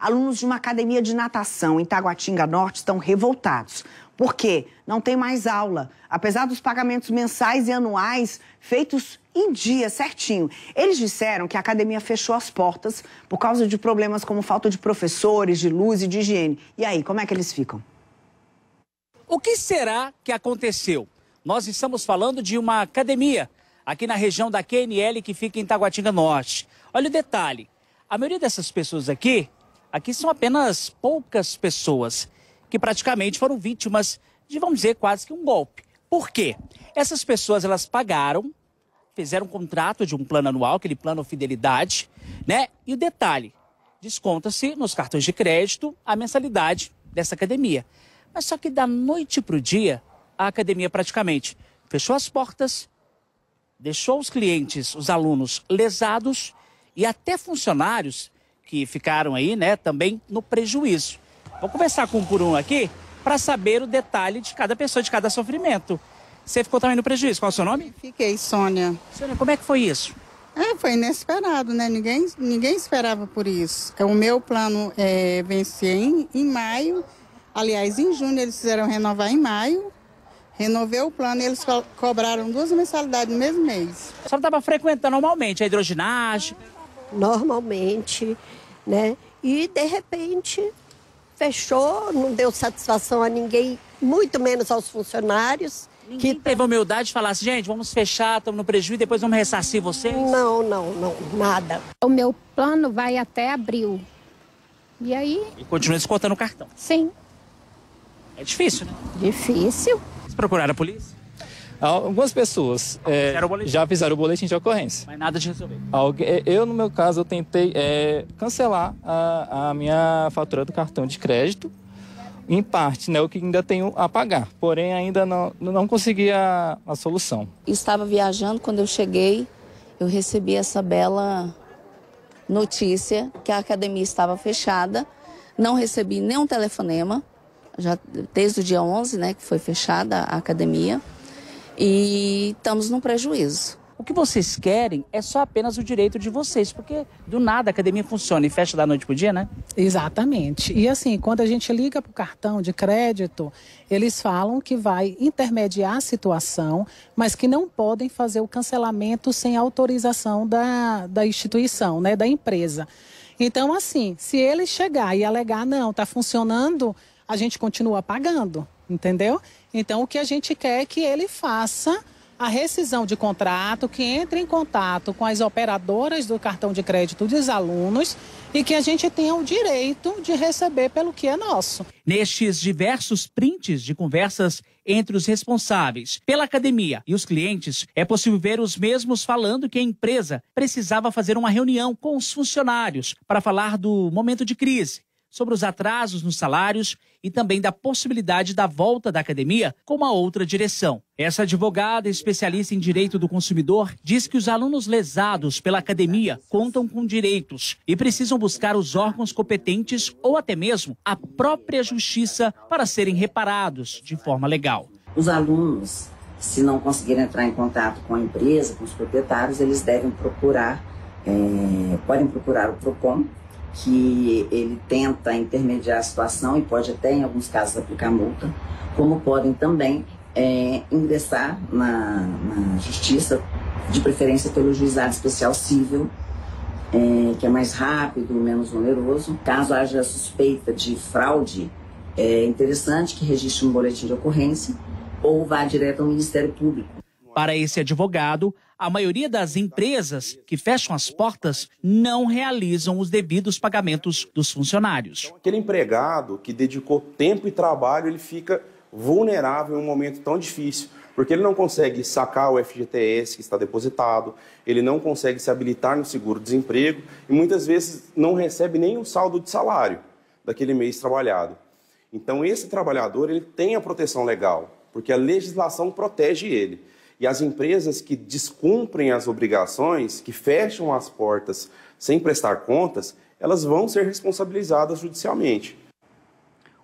Alunos de uma academia de natação em Taguatinga Norte estão revoltados. Por quê? Não tem mais aula. Apesar dos pagamentos mensais e anuais feitos em dia certinho. Eles disseram que a academia fechou as portas por causa de problemas como falta de professores, de luz e de higiene. E aí, como é que eles ficam? O que será que aconteceu? Nós estamos falando de uma academia aqui na região da QNL que fica em Taguatinga Norte. Olha o detalhe. A maioria dessas pessoas aqui, aqui são apenas poucas pessoas que praticamente foram vítimas de, vamos dizer, quase que um golpe. Por quê? Essas pessoas, elas pagaram, fizeram um contrato de um plano anual, aquele plano fidelidade, né? E o detalhe, desconta-se nos cartões de crédito a mensalidade dessa academia. Mas só que da noite para o dia, a academia praticamente fechou as portas, deixou os clientes, os alunos lesados e até funcionários que ficaram aí, né, também no prejuízo. Vou conversar com um por um aqui para saber o detalhe de cada pessoa, de cada sofrimento. Você ficou também no prejuízo. Qual é o seu nome? Fiquei, Sônia. Sônia, como é que foi isso? É, foi inesperado, né? Ninguém, ninguém esperava por isso. O meu plano é vencer em, em maio Aliás, em junho eles fizeram renovar em maio. Renovei o plano e eles co cobraram duas mensalidades no mesmo mês. A senhora estava frequentando normalmente a hidroginástica? Normalmente, né? E de repente fechou, não deu satisfação a ninguém, muito menos aos funcionários. Ninguém que teve a humildade de falar assim, gente, vamos fechar, estamos no prejuízo, depois vamos ressarcir vocês? Não, não, não, nada. O meu plano vai até abril. E aí? E continua descontando o cartão? Sim. É difícil, né? Difícil. Vocês procuraram a polícia? Algumas pessoas é, fizeram já fizeram o boletim de ocorrência. Mas nada de resolver. É, eu, no meu caso, eu tentei é, cancelar a, a, minha fatura do cartão de crédito, em parte, né, o que ainda tenho a pagar. Porém, ainda não, não consegui a, a solução. Estava viajando, quando eu cheguei, eu recebi essa bela notícia que a academia estava fechada. Não recebi nenhum telefonema já desde o dia 11, né, que foi fechada a academia, e estamos no prejuízo. O que vocês querem é só apenas o direito de vocês, porque do nada a academia funciona e fecha da noite pro dia, né? Exatamente. E assim, quando a gente liga para o cartão de crédito, eles falam que vai intermediar a situação, mas que não podem fazer o cancelamento sem autorização da, da instituição, né, da empresa. Então, assim, se ele chegar e alegar, não, está funcionando, a gente continua pagando, entendeu? Então, o que a gente quer é que ele faça a rescisão de contrato, que entre em contato com as operadoras do cartão de crédito dos alunos e que a gente tenha o direito de receber pelo que é nosso. Nestes diversos prints de conversas entre os responsáveis pela academia e os clientes, é possível ver os mesmos falando que a empresa precisava fazer uma reunião com os funcionários para falar do momento de crise sobre os atrasos nos salários e também da possibilidade da volta da academia com uma outra direção. Essa advogada especialista em direito do consumidor diz que os alunos lesados pela academia contam com direitos e precisam buscar os órgãos competentes ou até mesmo a própria justiça para serem reparados de forma legal. Os alunos, se não conseguirem entrar em contato com a empresa, com os proprietários, eles devem procurar, é, podem procurar o PROCON, que ele tenta intermediar a situação e pode até, em alguns casos, aplicar multa, como podem também é, ingressar na, na, justiça, de preferência pelo juizado especial civil, é, que é mais rápido, menos oneroso. Caso haja suspeita de fraude, é interessante que registre um boletim de ocorrência ou vá direto ao Ministério Público. Para esse advogado, a maioria das empresas que fecham as portas não realizam os devidos pagamentos dos funcionários. Então, aquele empregado que dedicou tempo e trabalho, ele fica vulnerável em um momento tão difícil, porque ele não consegue sacar o FGTS que está depositado, ele não consegue se habilitar no seguro-desemprego e muitas vezes não recebe nem o saldo de salário daquele mês trabalhado. Então esse trabalhador ele tem a proteção legal, porque a legislação protege ele. E as empresas que descumprem as obrigações, que fecham as portas sem prestar contas, elas vão ser responsabilizadas judicialmente.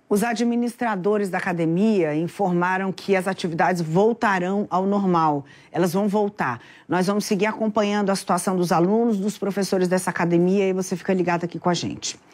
Os administradores da academia informaram que as atividades voltarão ao normal. Elas vão voltar. Nós vamos seguir acompanhando a situação dos alunos, dos professores dessa academia e você fica ligado aqui com a gente.